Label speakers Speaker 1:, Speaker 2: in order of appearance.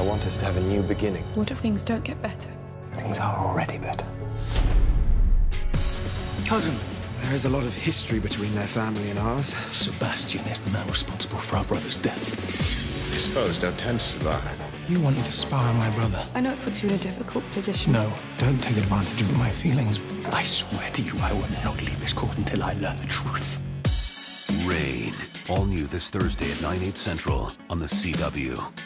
Speaker 1: I want us to have a new beginning.
Speaker 2: What if things don't get better?
Speaker 1: Things are already better.
Speaker 3: Cousin, there is a lot of history between their family and ours.
Speaker 4: Sebastian is the man responsible for our brother's death.
Speaker 5: His foes don't tend to survive.
Speaker 4: You wanted to spy on my brother.
Speaker 2: I know it puts you in a difficult position.
Speaker 4: No, don't take advantage of my feelings. I swear to you, I will not leave this court until I learn the truth.
Speaker 6: Reign. All new this Thursday at 9, 8 central on the CW.